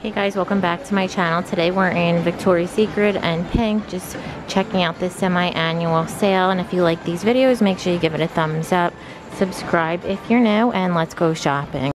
Hey guys, welcome back to my channel. Today we're in Victoria's Secret and Pink, just checking out this semi-annual sale. And if you like these videos, make sure you give it a thumbs up. Subscribe if you're new, and let's go shopping.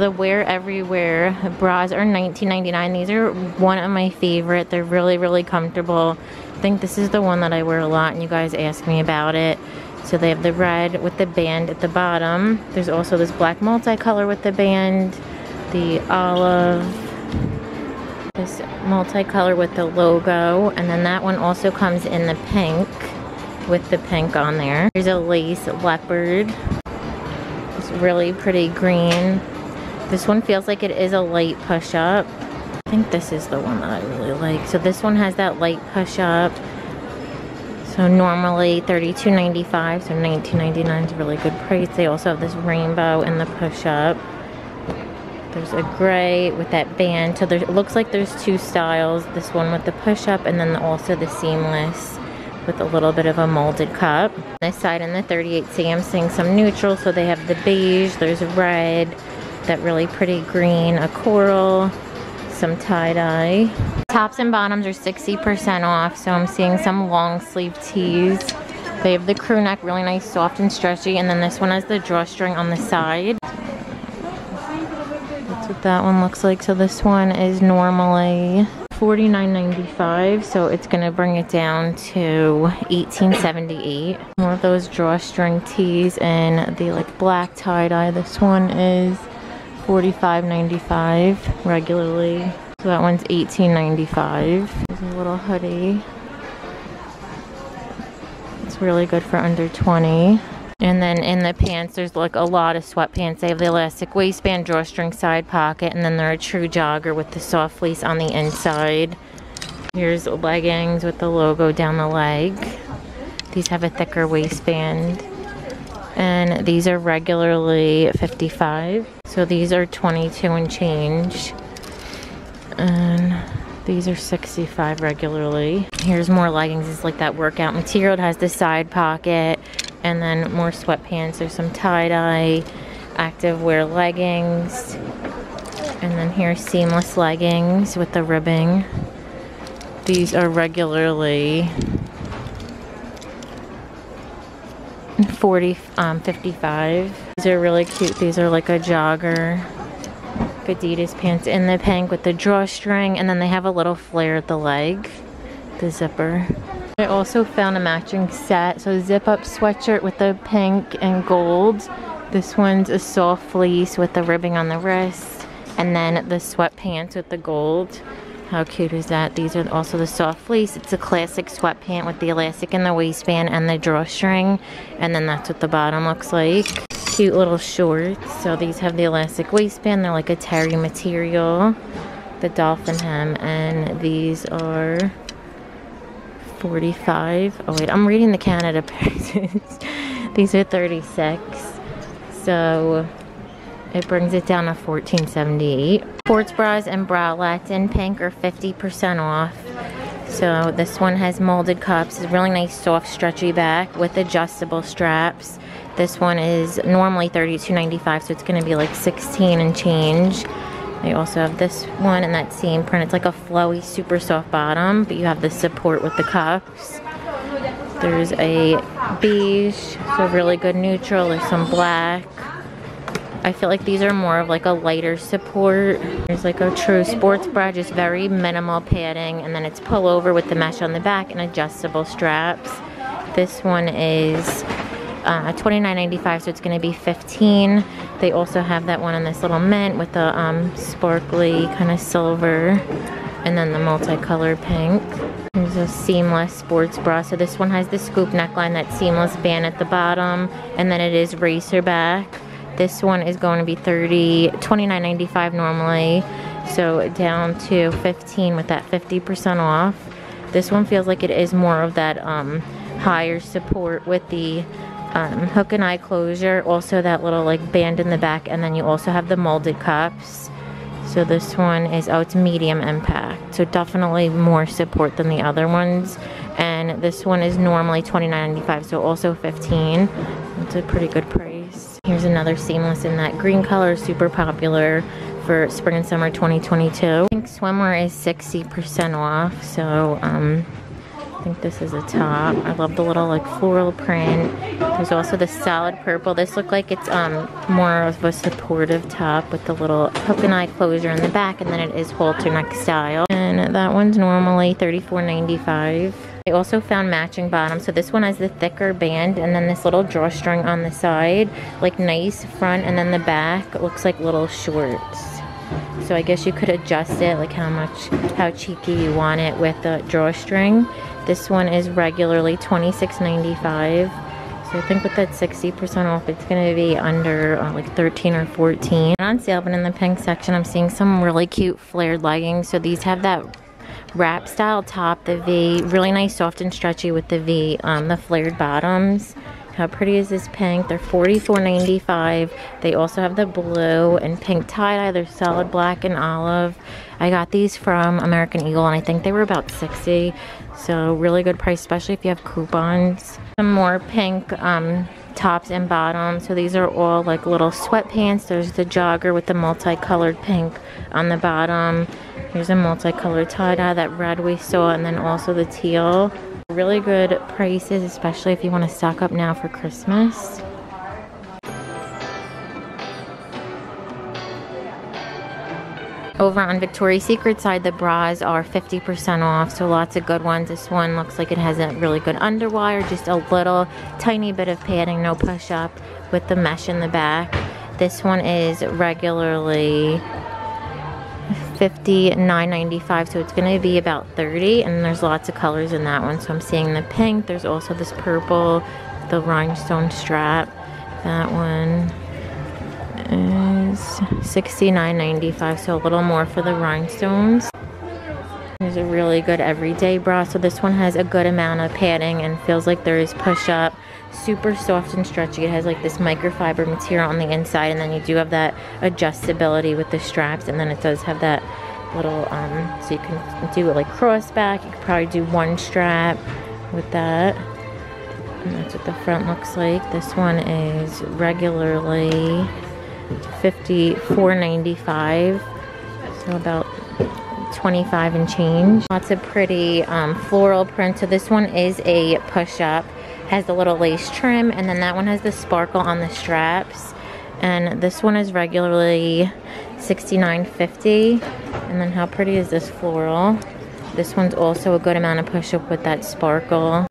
The Wear Everywhere bras are $19.99. These are one of my favorite. They're really, really comfortable. I think this is the one that I wear a lot and you guys ask me about it. So they have the red with the band at the bottom. There's also this black multicolor with the band. The olive. This multicolor with the logo. And then that one also comes in the pink with the pink on there. There's a lace leopard. It's really pretty green. This one feels like it is a light push-up. I think this is the one that I really like. So this one has that light push-up. So normally $32.95, so $19.99 is a really good price. They also have this rainbow in the push-up. There's a gray with that band. So there, it looks like there's two styles. This one with the push-up and then also the seamless with a little bit of a molded cup. This side in the 38C, I'm seeing some neutral. So they have the beige, there's red, that really pretty green, a coral, some tie-dye. Tops and bottoms are 60% off, so I'm seeing some long sleeve tees. They have the crew neck, really nice, soft and stretchy, and then this one has the drawstring on the side. That's what that one looks like. So this one is normally $49.95, so it's gonna bring it down to $18.78. More of those drawstring tees and the like black tie-dye. This one is $45.95 regularly. So that one's $18.95. There's a little hoodie. It's really good for under 20. And then in the pants, there's like a lot of sweatpants. They have the elastic waistband, drawstring side pocket, and then they're a true jogger with the soft fleece on the inside. Here's leggings with the logo down the leg. These have a thicker waistband. And these are regularly 55 so these are 22 and change. And these are 65 regularly. Here's more leggings. It's like that workout material. It has the side pocket and then more sweatpants. There's some tie-dye, active wear leggings. And then here's seamless leggings with the ribbing. These are regularly 40, um, 55. These are really cute. These are like a jogger. Adidas pants in the pink with the drawstring and then they have a little flare at the leg, the zipper. I also found a matching set. So zip up sweatshirt with the pink and gold. This one's a soft fleece with the ribbing on the wrist and then the sweatpants with the gold. How cute is that? These are also the soft fleece. It's a classic sweatpant with the elastic in the waistband and the drawstring. And then that's what the bottom looks like cute little shorts. So these have the elastic waistband. They're like a terry material. The dolphin hem. And these are 45. Oh wait, I'm reading the Canada prices. these are 36. So it brings it down to 14.78. Sports bras and bralettes in pink are 50% off. So this one has molded cups. It's really nice soft stretchy back with adjustable straps. This one is normally $32.95, so it's gonna be like 16 and change. They also have this one in that same print. It's like a flowy, super soft bottom, but you have the support with the cups. There's a beige, so really good neutral. There's some black. I feel like these are more of like a lighter support. There's like a true sports bra, just very minimal padding, and then it's pullover with the mesh on the back and adjustable straps. This one is uh, $29.95, so it's going to be 15 They also have that one in this little mint with the um, sparkly kind of silver and then the multicolored pink. There's a seamless sports bra. So this one has the scoop neckline, that seamless band at the bottom, and then it is racer back. This one is going to be 30 $29.95 normally, so down to 15 with that 50% off. This one feels like it is more of that um, higher support with the um, hook and eye closure. Also that little like band in the back. And then you also have the molded cups. So this one is, oh, it's medium impact. So definitely more support than the other ones. And this one is normally $29.95, so also 15 It's a pretty good price. Here's another seamless in that green color, super popular for spring and summer 2022. I think swimwear is 60% off, so um, I think this is a top. I love the little like floral print. There's also the solid purple. This looked like it's um more of a supportive top with the little hook and eye closure in the back and then it is halter neck style. And that one's normally $34.95. I also found matching bottoms. So this one has the thicker band and then this little drawstring on the side, like nice front and then the back looks like little shorts. So I guess you could adjust it like how much, how cheeky you want it with the drawstring. This one is regularly $26.95. So I think with that 60% off, it's going to be under uh, like 13 or 14. On sale, but in the pink section, I'm seeing some really cute flared leggings. So these have that wrap style top, the V, really nice, soft and stretchy with the V, um, the flared bottoms. How pretty is this pink? They're $44.95. They also have the blue and pink tie-dye. They're solid black and olive. I got these from American Eagle and I think they were about 60 So really good price, especially if you have coupons. Some more pink um, tops and bottoms. So these are all like little sweatpants. There's the jogger with the multicolored pink on the bottom. Here's a multicolored tie-dye, that red we saw, and then also the teal. Really good prices, especially if you want to stock up now for Christmas. Over on Victoria's Secret side, the bras are 50% off, so lots of good ones. This one looks like it has a really good underwire, just a little tiny bit of padding, no push-up, with the mesh in the back. This one is regularly 50 9.95 so it's going to be about 30 and there's lots of colors in that one so i'm seeing the pink there's also this purple the rhinestone strap that one is 69.95 so a little more for the rhinestones there's a really good everyday bra so this one has a good amount of padding and feels like there is push up super soft and stretchy. It has like this microfiber material on the inside and then you do have that adjustability with the straps and then it does have that little, um, so you can do it like cross back. You could probably do one strap with that. And that's what the front looks like. This one is regularly $54.95. So about 25 and change. Lots of pretty um, floral print. So this one is a push-up. Has the little lace trim and then that one has the sparkle on the straps. And this one is regularly $69.50 and then how pretty is this floral? This one's also a good amount of push-up with that sparkle.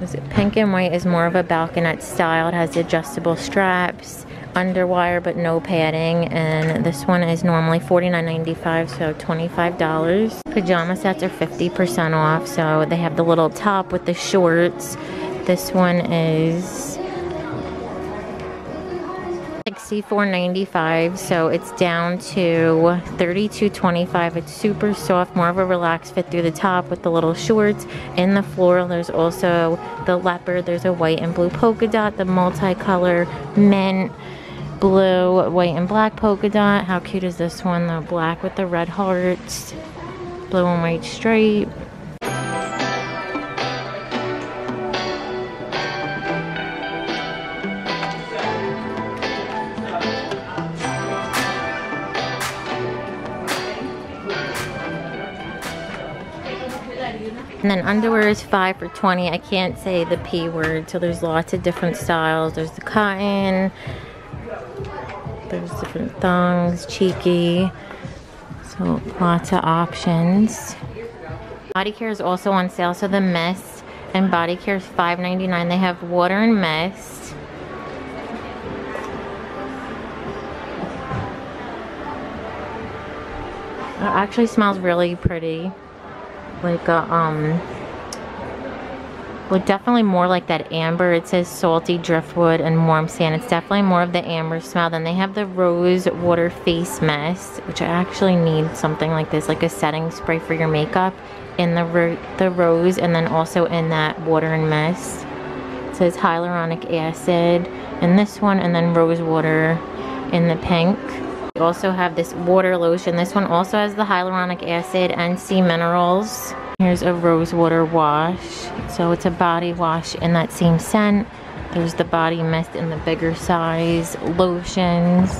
Is it pink and white is more of a balconette style. It has adjustable straps underwire but no padding and this one is normally $49.95 so $25 pajama sets are 50% off so they have the little top with the shorts. This one is $64.95 so it's down to $32.25 it's super soft more of a relaxed fit through the top with the little shorts. In the floral there's also the leopard there's a white and blue polka dot the multicolor mint blue white and black polka dot how cute is this one the black with the red hearts blue and white stripe And then underwear is five for 20. I can't say the P word, so there's lots of different styles. There's the cotton, there's different thongs, cheeky. So lots of options. Body care is also on sale, so the mist and body care is $5.99. They have water and mist. It actually smells really pretty like a um well definitely more like that amber. It says salty driftwood and warm sand. It's definitely more of the amber smell. Then they have the rose water face mist which i actually need something like this like a setting spray for your makeup in the ro the rose and then also in that water and mist. It says hyaluronic acid in this one and then rose water in the pink. We also have this water lotion. This one also has the hyaluronic acid and sea minerals. Here's a rose water wash. So it's a body wash in that same scent. There's the body mist in the bigger size, lotions.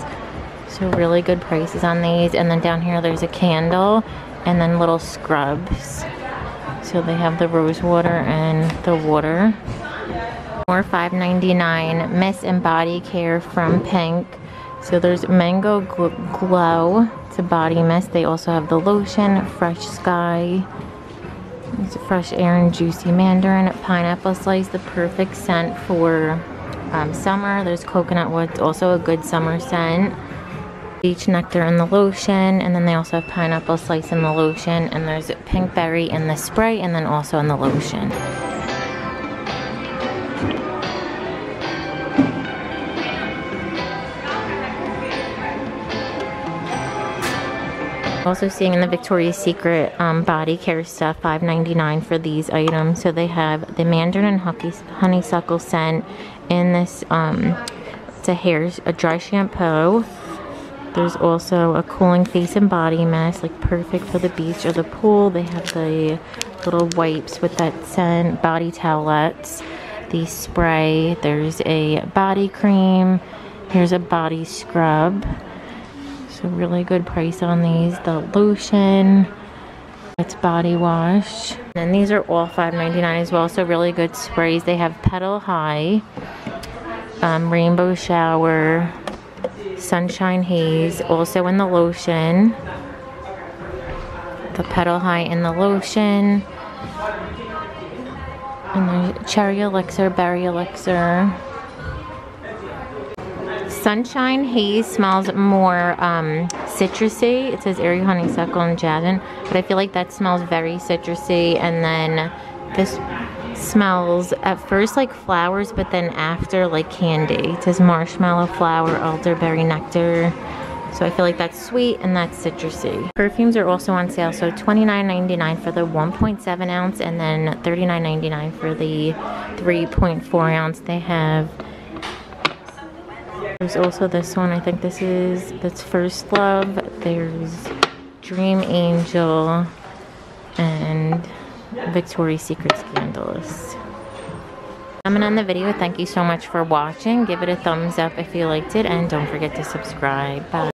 So really good prices on these. And then down here there's a candle and then little scrubs. So they have the rose water and the water. More $5.99 Mist and Body Care from Pink. So there's Mango Glow. It's a body mist. They also have the lotion, Fresh Sky. It's a fresh air and juicy mandarin. Pineapple slice, the perfect scent for um, summer. There's coconut wood, also a good summer scent. Beach nectar in the lotion, and then they also have pineapple slice in the lotion, and there's pink berry in the spray, and then also in the lotion. Also seeing in the Victoria's Secret um, body care stuff, $5.99 for these items. So they have the mandarin and honeysuckle scent in this, um, it's a hair, a dry shampoo. There's also a cooling face and body mask, like perfect for the beach or the pool. They have the little wipes with that scent, body towelettes, the spray. There's a body cream. Here's a body scrub. So really good price on these. The lotion, it's body wash. And these are all $5.99 as well. So really good sprays. They have Petal High, um, Rainbow Shower, Sunshine Haze. Also in the lotion. The Petal High in the lotion. And there's Cherry Elixir, Berry Elixir. Sunshine Haze smells more um, citrusy. It says airy honeysuckle and jasmine, but I feel like that smells very citrusy. And then this smells at first like flowers, but then after like candy. It says marshmallow flower, elderberry nectar. So I feel like that's sweet and that's citrusy. Perfumes are also on sale, so $29.99 for the 1.7 ounce and then $39.99 for the 3.4 ounce. They have there's also this one. I think this is that's First Love. There's Dream Angel and Victoria's Secret Scandalous. I'm gonna end the video. Thank you so much for watching. Give it a thumbs up if you liked it and don't forget to subscribe. Bye.